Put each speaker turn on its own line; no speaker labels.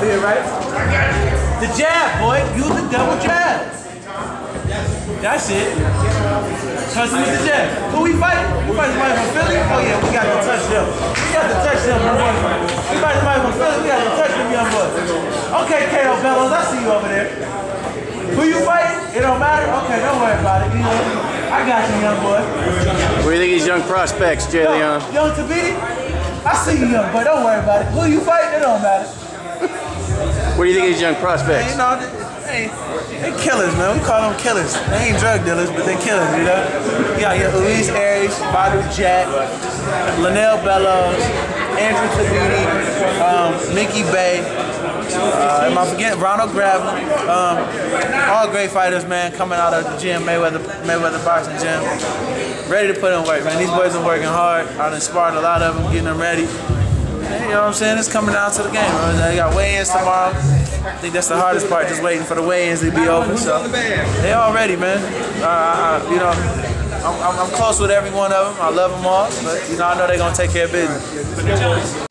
right? The jab, boy. Use the double jab. That's it. Touch with the jab. Who we fighting? We fighting somebody from Philly? Oh yeah, we got to touch them. We got to touch them, young boy. We fighting somebody from Philly. We got to touch them, young boy. Okay, Kato Bellows, I see you over there. Who you fighting? It don't matter? Okay, don't worry about it. You know, I got you, young boy.
What do you think these young prospects, J'Leon?
Young Tabiti? I see you, young boy. Don't worry about it. Who you fighting? It don't matter.
What do you think of these young prospects?
You know, they, killers, man. We call them killers. They ain't drug dealers, but they killers, you know? Your Luis Arias, Badou Jack, Lanell Bellows, Andrew Tabiti, um, Mickey Bey, uh, am I forgetting? Ronald Gavril. Um, all great fighters, man, coming out of the gym, Mayweather, Mayweather Boxing Gym. Ready to put in work, man. These boys are working hard. I've inspired a lot of them, getting them ready. You know what I'm saying? It's coming down to the game. They got weigh-ins tomorrow. I think that's the hardest part, just waiting for the weigh-ins to be over. So they all ready, man. Uh, you know, I'm, I'm, I'm close with every one of them. I love them all, but you know, I know they're gonna take care of business.